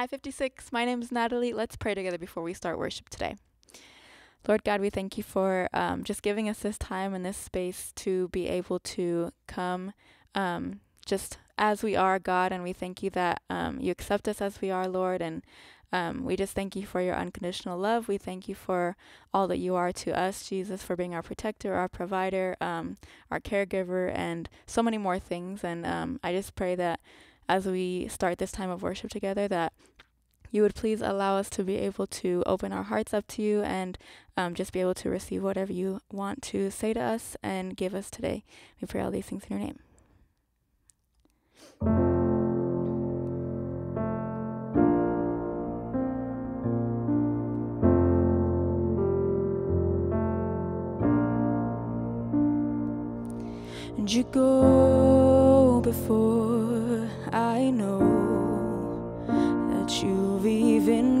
Hi, 56. My name is Natalie. Let's pray together before we start worship today. Lord God, we thank you for um, just giving us this time and this space to be able to come um, just as we are, God. And we thank you that um, you accept us as we are, Lord. And um, we just thank you for your unconditional love. We thank you for all that you are to us, Jesus, for being our protector, our provider, um, our caregiver, and so many more things. And um, I just pray that as we start this time of worship together that you would please allow us to be able to open our hearts up to you and um, just be able to receive whatever you want to say to us and give us today. We pray all these things in your name. And you go before I know that you've even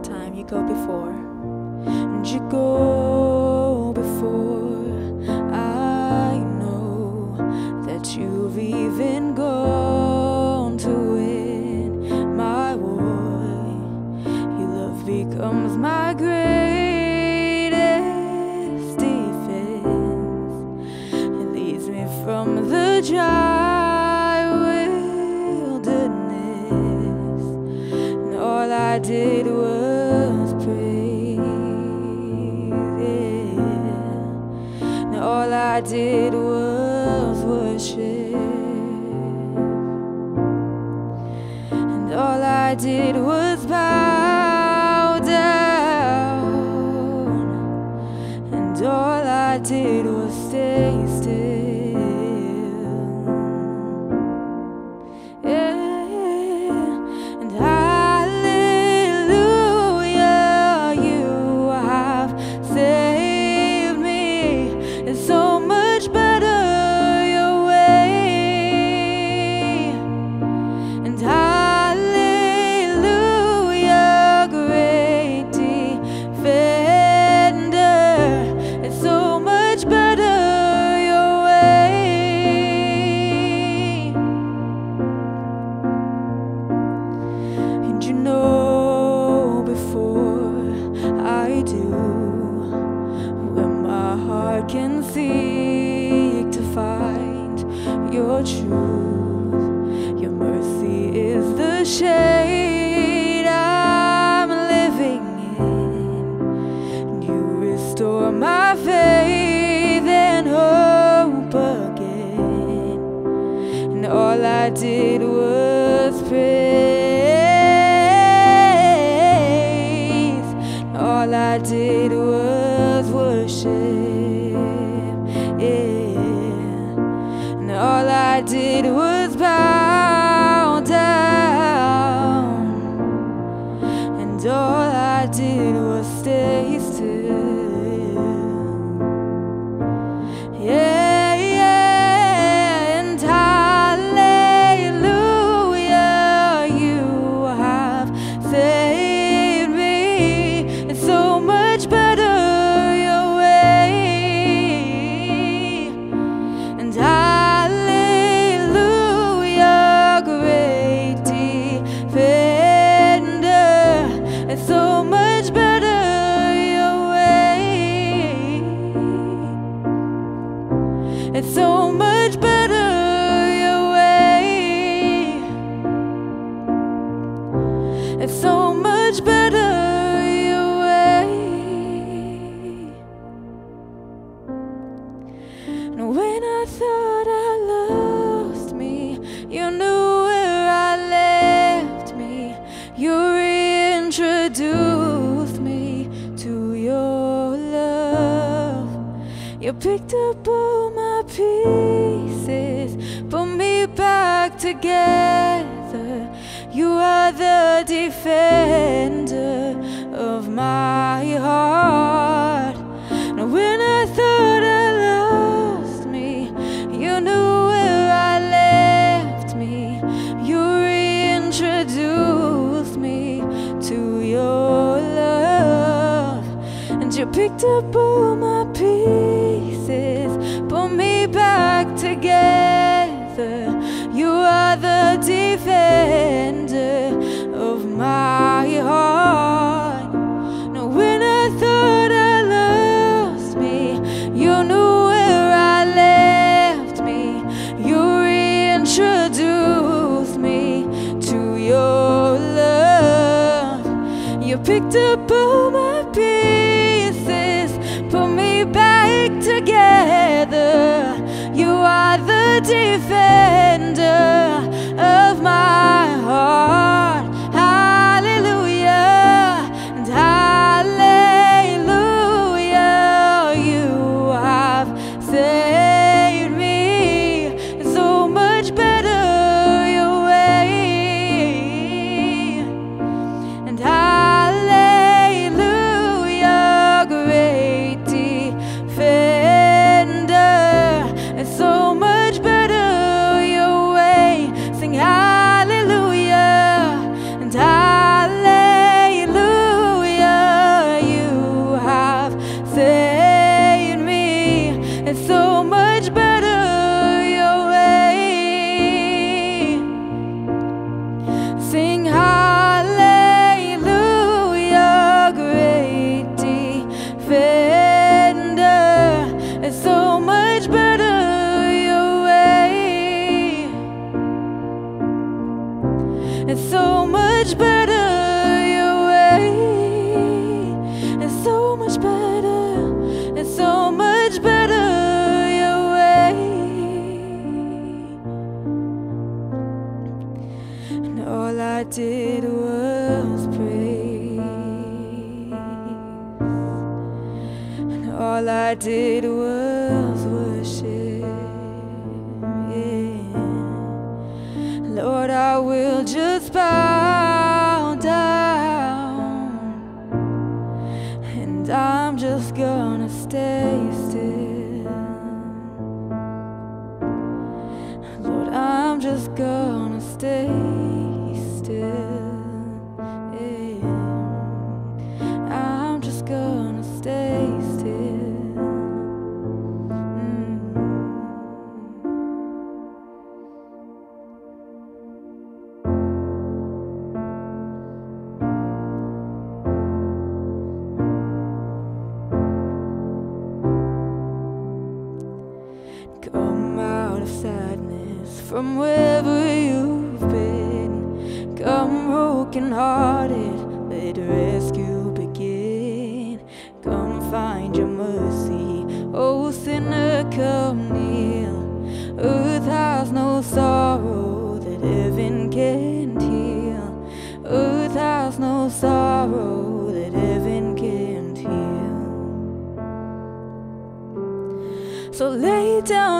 time. You go before. And you go before. I know that you've even gone to win my war. Your love becomes my greatest defense. It leads me from the wilderness. And all I did was I did was worship. And all I did was your truth. Your mercy is the shade I'm living in. You restore my faith and hope again. And all I did was praise. I did was together. You are the defender of my heart. And when I thought I lost me, you knew where I left me. You reintroduced me to your love. And you picked up all my pieces, put me back together. You are the defender of my heart. Now, when I thought I lost me, you knew where I left me. You reintroduced me to your love. You picked up all all I did was praise. And all I did was worship. Yeah. Lord, I will just bow down. And I'm just gonna stay still. Lord, I'm just gonna stay from wherever you've been. Come broken hearted, let rescue begin. Come find your mercy, oh sinner, come kneel. Earth has no sorrow that heaven can't heal. Earth has no sorrow that heaven can't heal. So lay down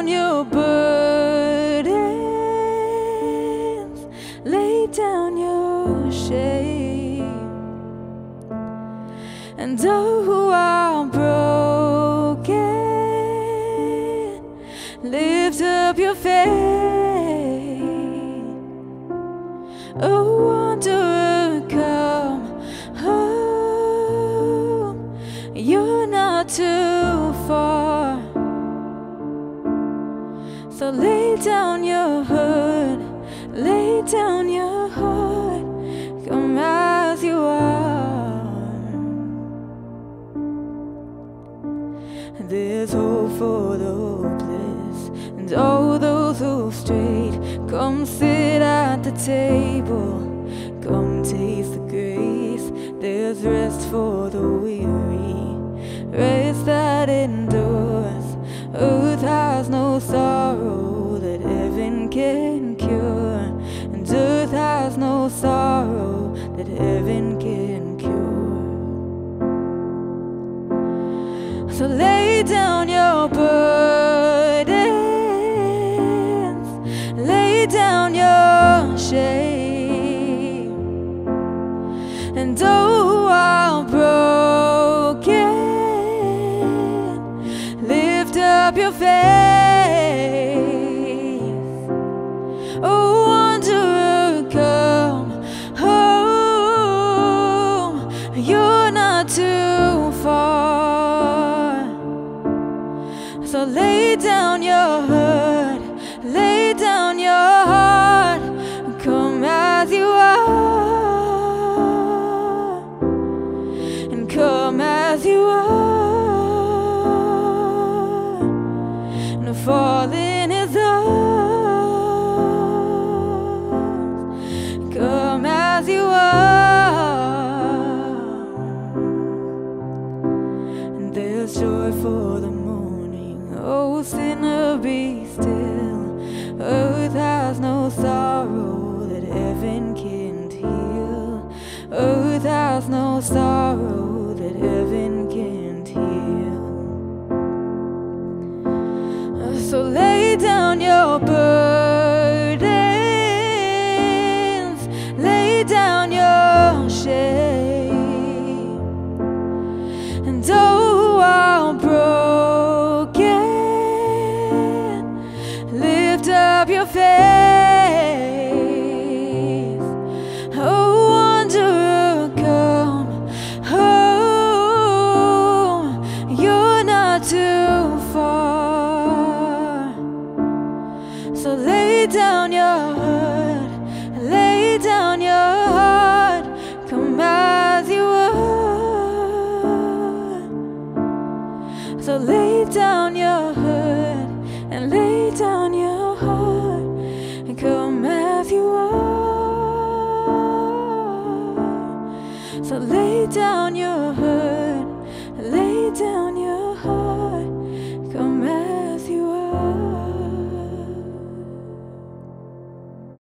and oh, who are broken, lift up your faith. Oh, wanderer, come home. You're not too far. So lay down your hood, lay down your heart, There's hope for the hopeless and all those who've strayed. Come sit at the table, come taste the grace. There's rest for the weary, not too far. So lay down your hurt, lay down your heart. So lay down your hurt and lay down your heart and come as you are. So lay down your